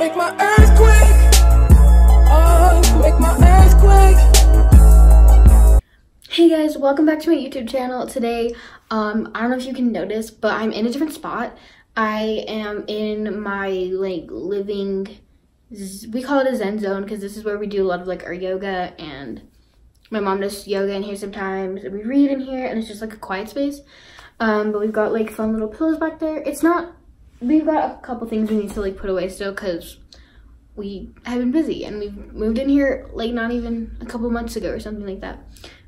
make my earthquake. Oh, make my earthquake. Hey guys, welcome back to my YouTube channel. Today, um, I don't know if you can notice, but I'm in a different spot. I am in my like living, we call it a zen zone because this is where we do a lot of like our yoga and my mom does yoga in here sometimes we read in here and it's just like a quiet space. Um, but we've got like fun little pillows back there. It's not, we've got a couple things we need to like put away still because we have been busy and we've moved in here like not even a couple months ago or something like that.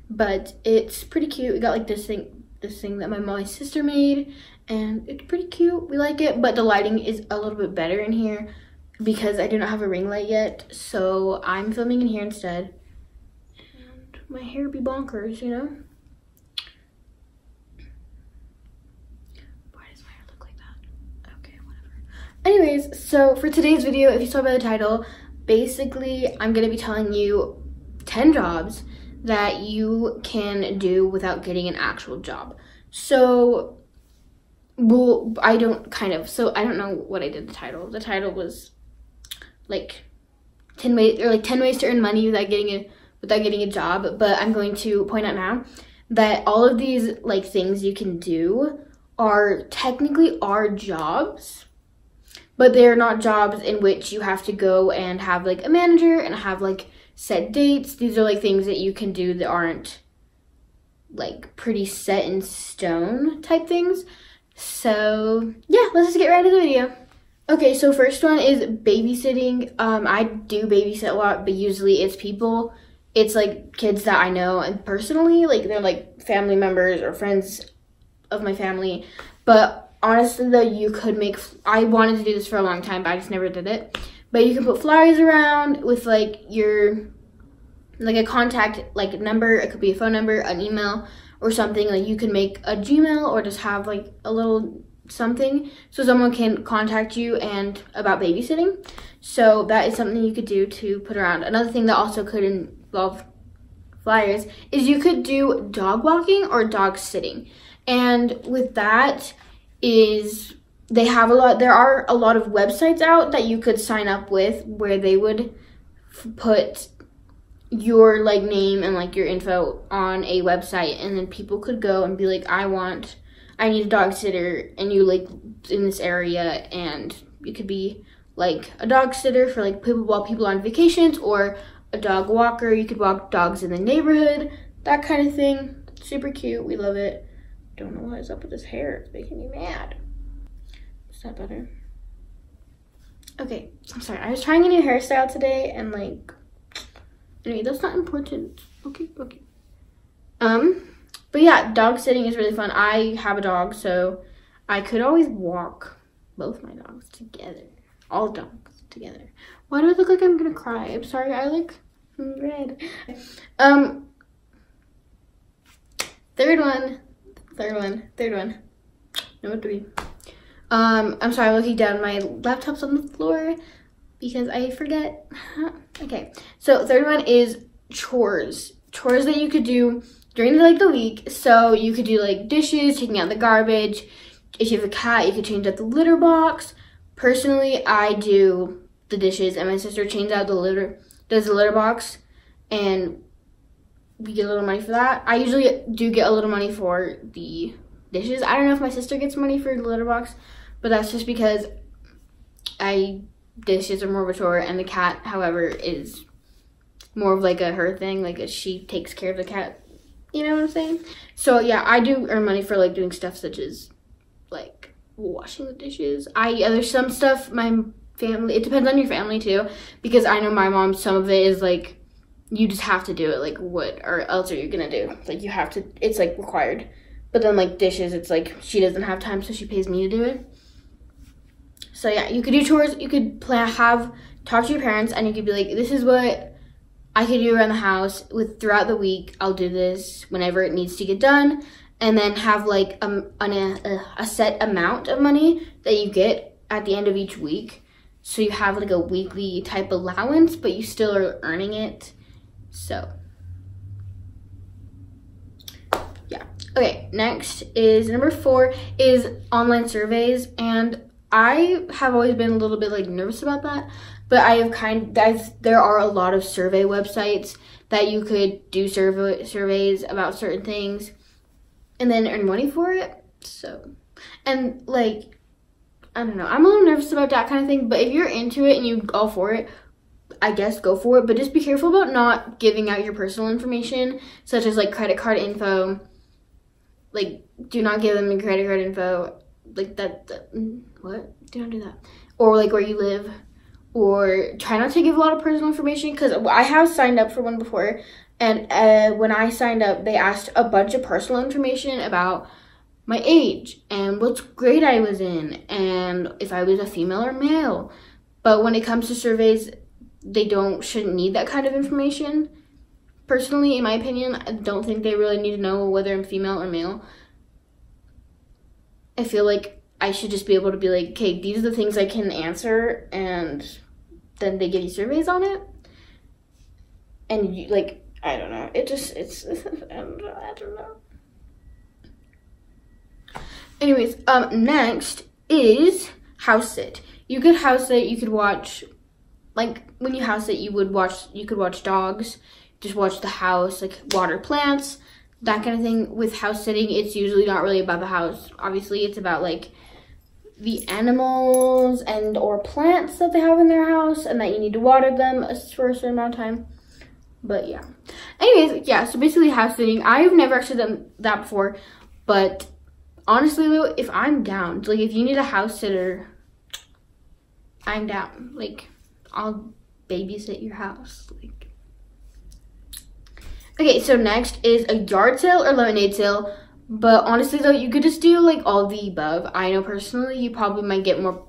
But it's pretty cute. We got like this thing, this thing that my my sister made and it's pretty cute. We like it, but the lighting is a little bit better in here because I do not have a ring light yet. So I'm filming in here instead. And my hair be bonkers, you know? Anyways, so for today's video, if you saw by the title, basically I'm to be telling you 10 jobs that you can do without getting an actual job. So, well, I don't kind of, so I don't know what I did the title. The title was like 10 ways, or like 10 ways to earn money without getting a, without getting a job. But I'm going to point out now that all of these like things you can do are technically are jobs but they're not jobs in which you have to go and have like a manager and have like set dates. These are like things that you can do that aren't like pretty set in stone type things. So yeah, let's just get right into the video. Okay, so first one is babysitting. Um, I do babysit a lot, but usually it's people. It's like kids that I know and personally, like they're like family members or friends of my family. But honestly though you could make i wanted to do this for a long time but i just never did it. But you can put flyers around with like your like a contact like a number. It could be a phone number an email or something. Like you can make a gmail or just have like a little something so someone can contact you and about babysitting. So that is something you could do to put around. Another thing that also could involve flyers is you could do dog walking or dog sitting. And with that is they have a lot there are a lot of websites out that you could sign up with where they would put your like name and like your info on a website and then people could go and be like I want I need a dog sitter and you like in this area and you could be like a dog sitter for like people while people on vacations or a dog walker. You could walk dogs in the neighborhood that kind of thing. Super cute. We love it don't know what is up with his hair. It's making me mad. Is that better? Okay, I'm sorry. I was trying a new hairstyle today and like, anyway, that's not important. Okay, okay. Um, but yeah, dog sitting is really fun. I have a dog, so I could always walk both my dogs together. All dogs together. Why do I look like I'm gonna cry? I'm sorry, I look red. Um, third one, Third one. Third one. Number three. Um, I'm sorry, I'm looking down. My laptop's on the floor because I forget. okay. So third one is chores. Chores that you could do during the, like the week. So you could do like dishes, taking out the garbage. If you have a cat, you could change out the litter box. Personally, I do the dishes and my sister changes out the litter, does the litter box. And we get a little money for that. I usually do get a little money for the dishes. I don't know if my sister gets money for the litter box, but that's just because I dishes are more of a chore, and the cat, however, is more of like a her thing. Like she takes care of the cat. You know what I'm saying? So yeah, I do earn money for like doing stuff such as like washing the dishes. I there's some stuff my family. It depends on your family too, because I know my mom. Some of it is like you just have to do it like what or else are you gonna do? Like you have to it's like required. But then like dishes it's like she doesn't have time so she pays me to do it. So yeah you could do chores you could plan have talk to your parents and you could be like this is what i could do around the house with throughout the week. I'll do this whenever it needs to get done. And then have like an, a, a set amount of money that you get at the end of each week. So you have like a weekly type allowance but you still are earning it so, yeah. Okay, next is number four is online surveys. And I have always been a little bit like nervous about that, but I have kind I've, there are a lot of survey websites that you could do survey surveys about certain things and then earn money for it. So, and like I don't know, I'm a little nervous about that kind of thing, but if you're into it and you go for it, I guess go for it, but just be careful about not giving out your personal information, such as like credit card info. Like, do not give them your credit card info. Like that, that mm, what? Do not do that. Or like where you live. Or try not to give a lot of personal information because I have signed up for one before, and uh, when I signed up, they asked a bunch of personal information about my age and what grade I was in and if I was a female or male. But when it comes to surveys, they don't shouldn't need that kind of information. Personally, in my opinion, I don't think they really need to know whether I'm female or male. I feel like I should just be able to be like, okay, these are the things I can answer, and then they give you surveys on it. And you like, I don't know. It just it's I don't know. Anyways, um, next is house sit. You could house sit. You could watch, like when you house sit, you would watch. You could watch dogs. Just watch the house, like water plants, that kind of thing. With house sitting, it's usually not really about the house. Obviously, it's about like the animals and or plants that they have in their house, and that you need to water them for a certain amount of time. But yeah. Anyways, yeah. So basically, house sitting. I've never actually done that before, but honestly if I'm down, like if you need a house sitter, I'm down. Like I'll babysit your house. Like Okay, so next is a yard sale or lemonade sale. But honestly though, you could just do like all the above. I know personally you probably might get more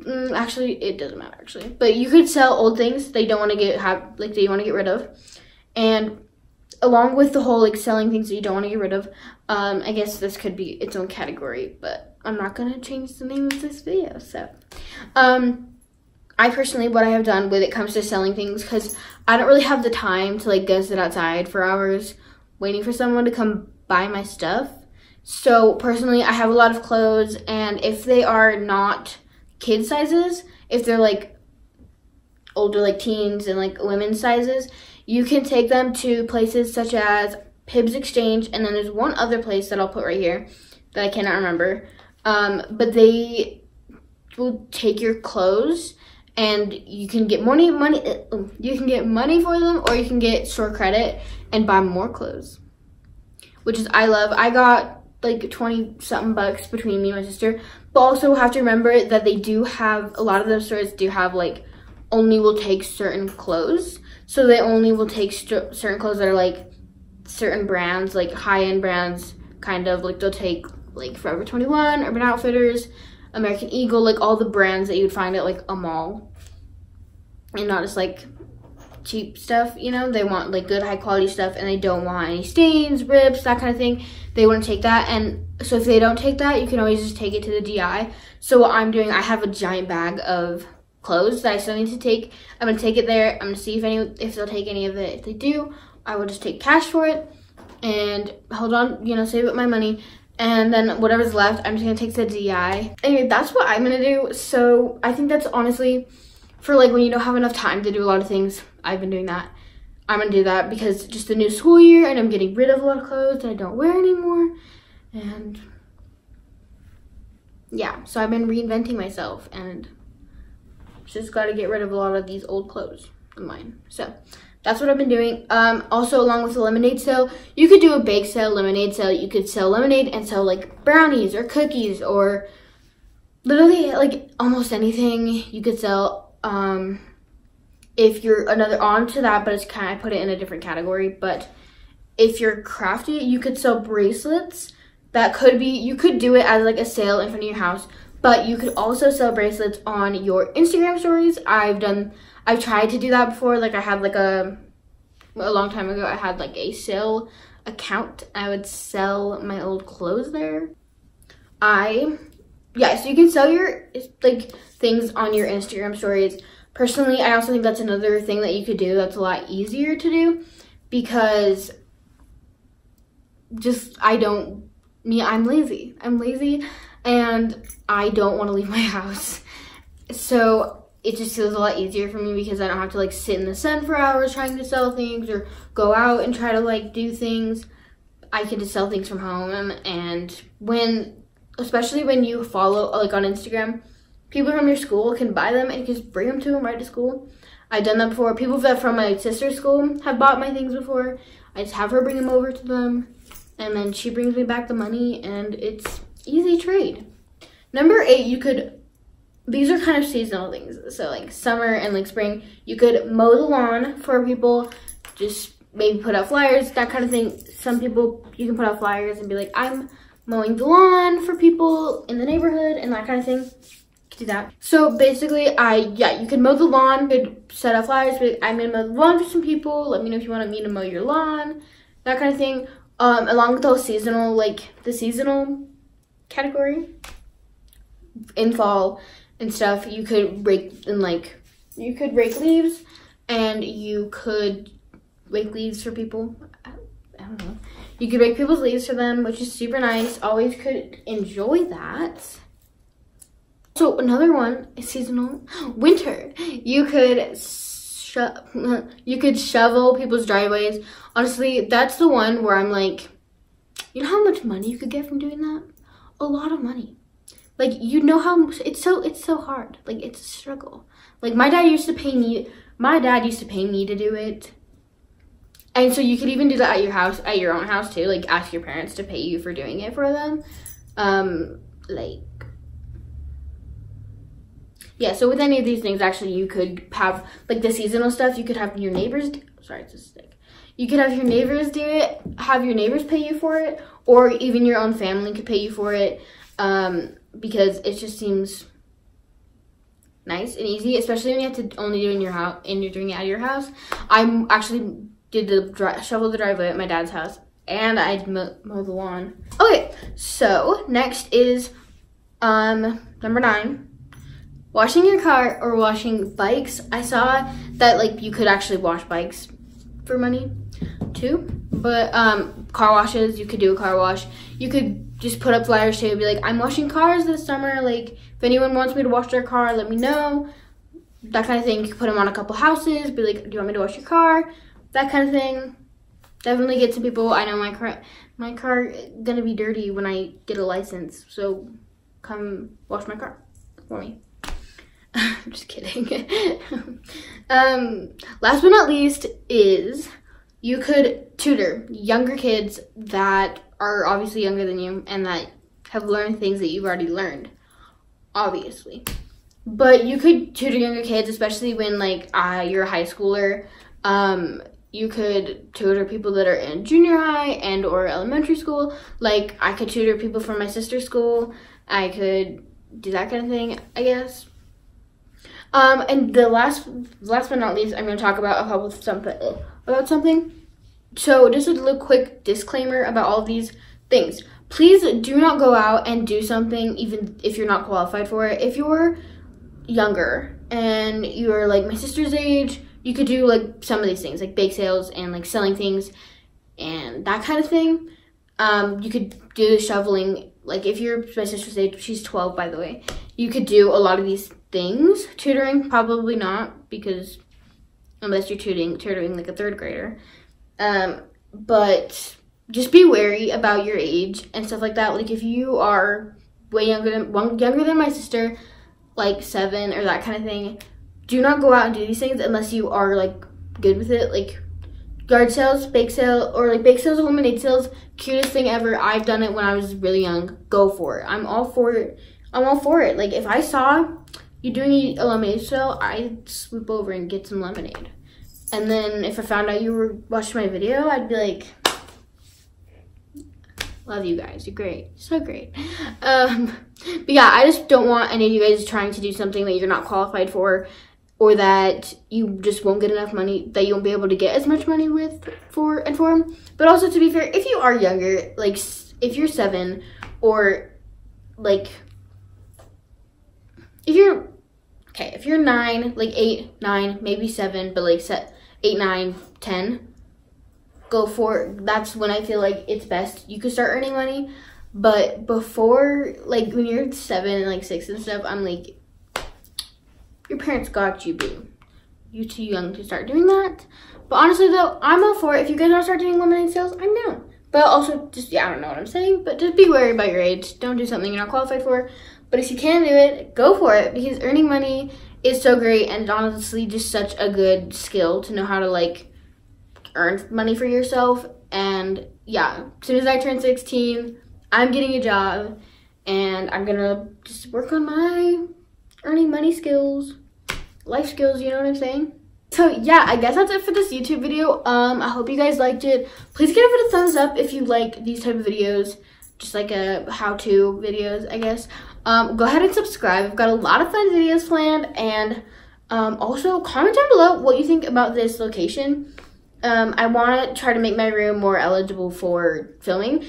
mm, actually it doesn't matter actually. But you could sell old things they don't want to get have like they want to get rid of. And along with the whole like selling things that you don't want to get rid of, um, I guess this could be its own category, but I'm not gonna change the name of this video. So, um, I personally, what I have done when it comes to selling things, because I don't really have the time to like go sit outside for hours waiting for someone to come buy my stuff. So personally, I have a lot of clothes, and if they are not kid sizes, if they're like older, like teens and like women's sizes, you can take them to places such as Pibbs Exchange, and then there's one other place that I'll put right here that I cannot remember. Um, but they will take your clothes and you can get money money uh, you can get money for them or you can get store credit and buy more clothes which is i love i got like 20 something bucks between me and my sister but also have to remember that they do have a lot of those stores do have like only will take certain clothes so they only will take certain clothes that are like certain brands, like high-end brands, kind of like they'll take like Forever 21, Urban Outfitters, American Eagle, like all the brands that you would find at like a mall. And not just like cheap stuff, you know? They want like good high quality stuff and they don't want any stains, rips, that kind of thing. They want to take that and so if they don't take that, you can always just take it to the DI. So what I'm doing, I have a giant bag of clothes that I still need to take. I'm gonna take it there. I'm gonna see if any if they'll take any of it. If they do, I will just take cash for it and hold on, you know, save up my money. And then whatever's left, I'm just gonna take to the DI. Anyway, that's what I'm gonna do. So I think that's honestly for like when you don't have enough time to do a lot of things. I've been doing that. I'm gonna do that because just the new school year and I'm getting rid of a lot of clothes that I don't wear anymore. And yeah, so I've been reinventing myself and just got to get rid of a lot of these old clothes of mine. So that's what I've been doing. Um, also, along with the lemonade sale, you could do a bake sale, lemonade sale. You could sell lemonade and sell like brownies or cookies or literally like almost anything you could sell. Um, if you're another on to that, but it's kind of put it in a different category. But if you're crafty, you could sell bracelets. That could be you could do it as like a sale in front of your house but you could also sell bracelets on your Instagram stories. I've done, I've tried to do that before. Like I had like a, a long time ago, I had like a sale account. I would sell my old clothes there. I, yeah, so you can sell your like things on your Instagram stories. Personally, I also think that's another thing that you could do that's a lot easier to do because just I don't me I'm lazy. I'm lazy and I don't want to leave my house. So it just feels a lot easier for me because I don't have to like sit in the sun for hours trying to sell things or go out and try to like do things. I can just sell things from home and when especially when you follow like on Instagram, people from your school can buy them and just bring them to them right to school. I've done that before. People that from my sister's school have bought my things before. I just have her bring them over to them and then she brings me back the money and it's easy trade. Number eight, you could, these are kind of seasonal things. So like summer and like spring, you could mow the lawn for people, just maybe put out flyers, that kind of thing. Some people, you can put out flyers and be like, I'm mowing the lawn for people in the neighborhood and that kind of thing. Do that. So basically, I, yeah, you can mow the lawn, could set up flyers, but I'm gonna mow the lawn for some people. Let me know if you want me to mow your lawn, that kind of thing. Um, along with those seasonal, like the seasonal category in fall and stuff, you could rake and like you could rake leaves and you could rake leaves for people. I don't know. You could rake people's leaves for them, which is super nice. Always could enjoy that. So another one is seasonal winter. You could you could shovel people's driveways. Honestly, that's the one where I'm like, you know how much money you could get from doing that? A lot of money. Like you know how it's so it's so hard. Like it's a struggle. Like my dad used to pay me. My dad used to pay me to do it. And so you could even do that at your house, at your own house too. Like ask your parents to pay you for doing it for them. Um, like yeah, so with any of these things, actually, you could have, like the seasonal stuff, you could have your neighbors, sorry, it's a stick. You could have your neighbors do it, have your neighbors pay you for it, or even your own family could pay you for it, um, because it just seems nice and easy, especially when you have to only do it in your house, and you're doing it at your house. I'm actually did the shovel the driveway at my dad's house, and I mow, mow the lawn. Okay, so next is um, number nine. Washing your car or washing bikes. I saw that like you could actually wash bikes for money too. But um car washes you could do a car wash. You could just put up flyers too. Be like i'm washing cars this summer. Like if anyone wants me to wash their car let me know. That kind of thing. You could put them on a couple houses. Be like do you want me to wash your car that kind of thing definitely get some people i know my car my car gonna be dirty when i get a license so come wash my car for me I'm just kidding. um, last but not least is you could tutor younger kids that are obviously younger than you and that have learned things that you've already learned, obviously. But you could tutor younger kids, especially when like uh, you're a high schooler. Um, you could tutor people that are in junior high and or elementary school. Like I could tutor people from my sister's school. I could do that kind of thing, I guess. Um, and the last, last but not least, I'm going to talk about a couple something about something. So, just a little quick disclaimer about all these things. Please do not go out and do something even if you're not qualified for it. If you're younger and you're like my sister's age, you could do like some of these things, like bake sales and like selling things and that kind of thing. Um, you could do shoveling. Like if you're my sister's age, she's 12 by the way. You could do a lot of these things. Tutoring, probably not, because unless you're tutoring, tutoring like a third grader. Um, but just be wary about your age and stuff like that. Like if you are way younger than younger than my sister, like seven or that kind of thing, do not go out and do these things unless you are like good with it. Like yard sales, bake sale, or like bake sales lemonade sales, cutest thing ever. I've done it when I was really young. Go for it. I'm all for it. I'm all for it. Like if I saw you doing a lemonade sale, I'd swoop over and get some lemonade. And then if I found out you were watching my video, I'd be like, love you guys. You're great. So great. Um, but yeah, I just don't want any of you guys trying to do something that you're not qualified for or that you just won't get enough money, that you won't be able to get as much money with for and for them. But also to be fair, if you are younger, like if you're seven or like if you're okay, if you're nine, like eight, nine, maybe seven, but like set eight, nine, ten, go for that's when I feel like it's best. You could start earning money. But before, like when you're seven and like six and stuff, I'm like, your parents got you, boo. You too young to start doing that. But honestly, though, I'm all for it. If you guys want to start doing lemonade sales, I'm down. But also, just yeah, I don't know what I'm saying. But just be wary about your age. Don't do something you're not qualified for. But if you can do it, go for it because earning money is so great and honestly just such a good skill to know how to like earn money for yourself. And yeah, as soon as I turn 16, I'm getting a job and I'm gonna just work on my earning money skills, life skills, you know what I'm saying? So yeah, I guess that's it for this YouTube video. Um, I hope you guys liked it. Please give it a thumbs up if you like these type of videos, just like a how-to videos, I guess. Um, go ahead and subscribe. I've got a lot of fun videos planned, and um, also comment down below what you think about this location. Um, I want to try to make my room more eligible for filming.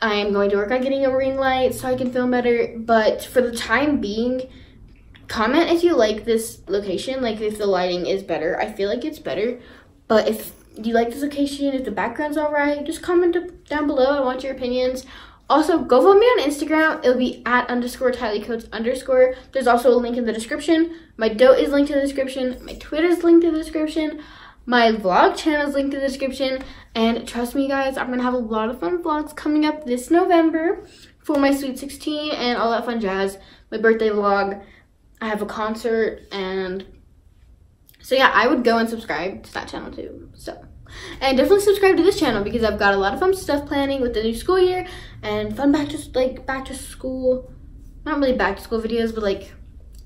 I am going to work on getting a ring light so I can film better, but for the time being, comment if you like this location, like if the lighting is better. I feel like it's better, but if you like this location, if the background's all right, just comment down below. I want your opinions. Also, go follow me on Instagram. It'll be at underscore Tylee Coates underscore. There's also a link in the description. My dote is linked in the description. My Twitter is linked in the description. My vlog channel is linked in the description. And trust me, guys, I'm going to have a lot of fun vlogs coming up this November for my Sweet 16 and all that fun jazz. My birthday vlog. I have a concert and so yeah, I would go and subscribe to that channel too. So, and definitely subscribe to this channel because I've got a lot of fun stuff planning with the new school year and fun back to like back to school, not really back to school videos, but like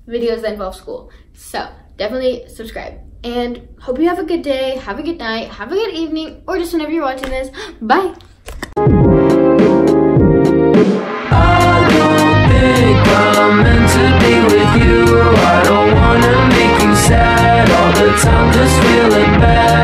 videos that involve school. So definitely subscribe and hope you have a good day, have a good night, have a good evening, or just whenever you're watching this. Bye. meant to be with you. I don't wanna make you sad. All the time Just feeling bad.